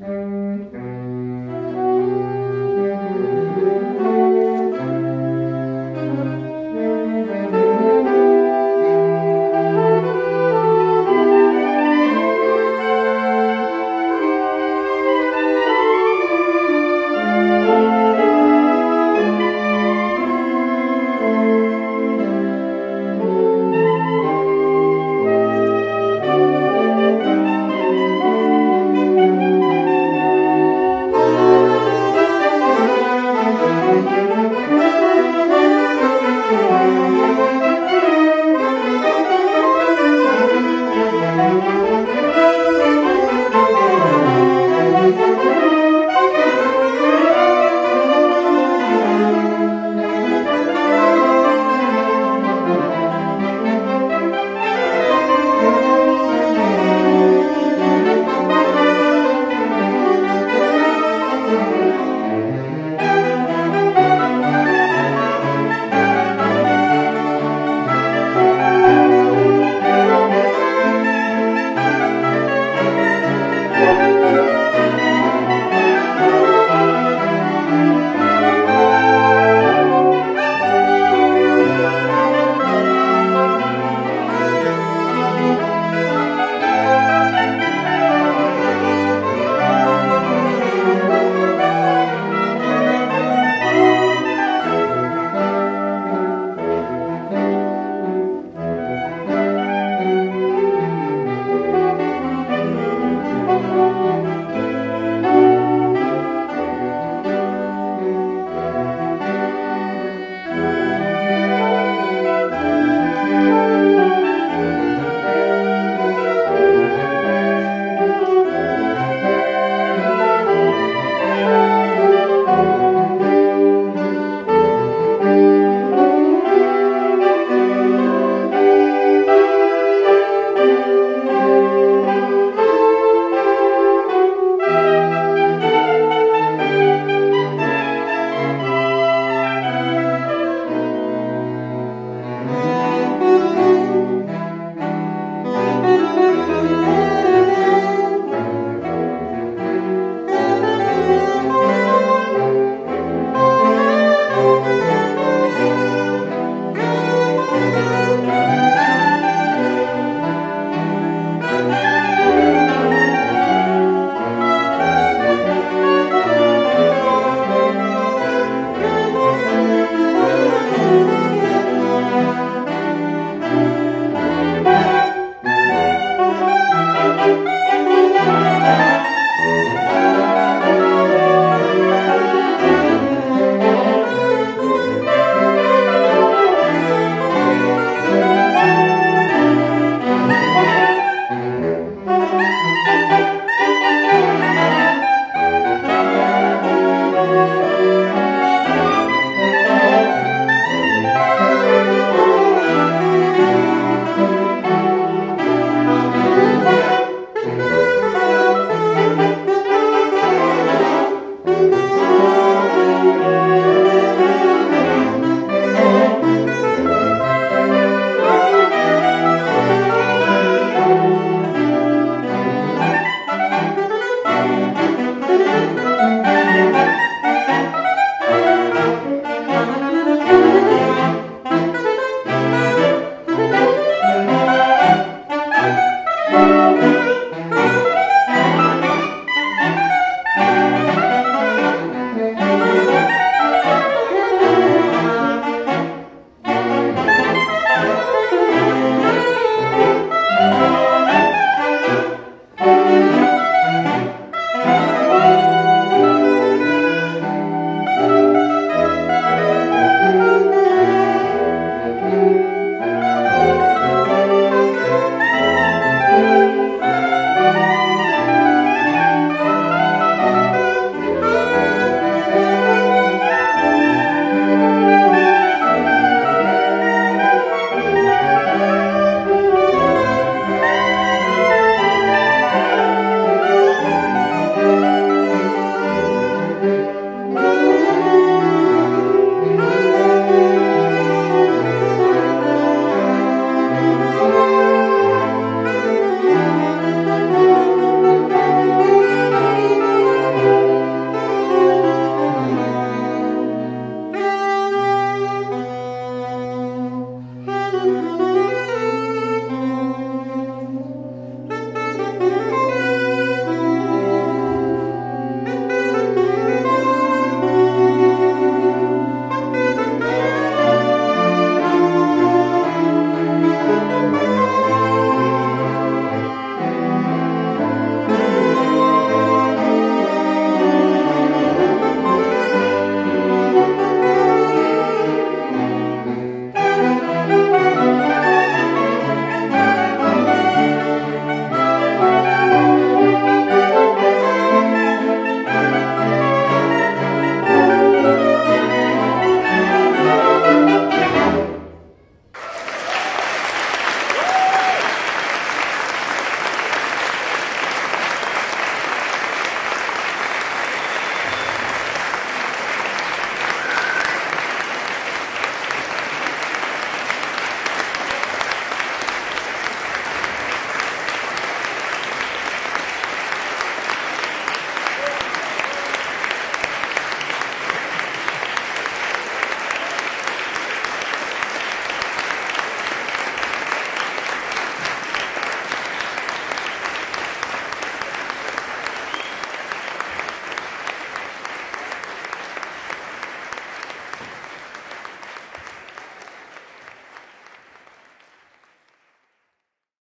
Mm-hmm.